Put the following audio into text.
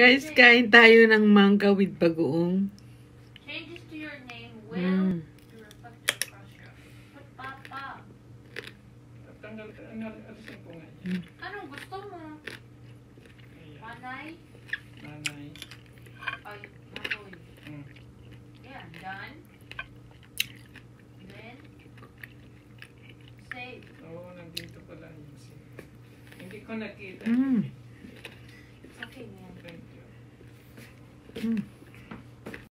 Guys, kain tayo ng mangga with bagoong. Changes to your name will Mm. to reflect your But Papa, nga. anong gusto mo? Panay? Nanay. Ay, Manoy. Mm. Yeah, done. Then, save. Oo, nandito pala yung si- Hindi ko nakita. Mm. Mm.